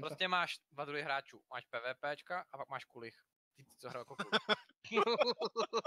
Prostě, prostě máš dva druhy hráčů. Máš PvPčka a pak máš kulich. Ty, co hrál jako kulich.